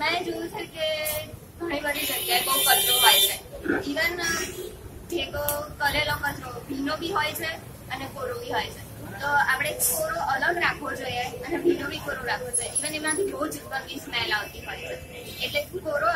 મેં જોયું છે કે ઘણી બધી જગ્યાએ બહુ કચરો હોય છે. ઇવન ભેગો કરેલો કચરો, ભીનો બી હોય છે અને કોરો બી હોય છે. તો આપણે કોરો અલગ રાખવો જોઈએ અને ભીનો બી કોરો રાખવો જોઈએ. ઇવન એમાંથી બહુ જ ગંદી સ્મેલ આવતી હોય છે. એટલે કોરો